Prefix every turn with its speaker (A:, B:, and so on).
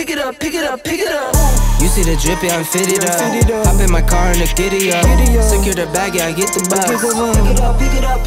A: pick it up, pick it up, pick it up.
B: You see the drip, yeah, I'm fitted up. Hop in my car and the giddy up. Secure the bag, yeah, I get the bus.
A: Pick it up, pick it up, pick it up.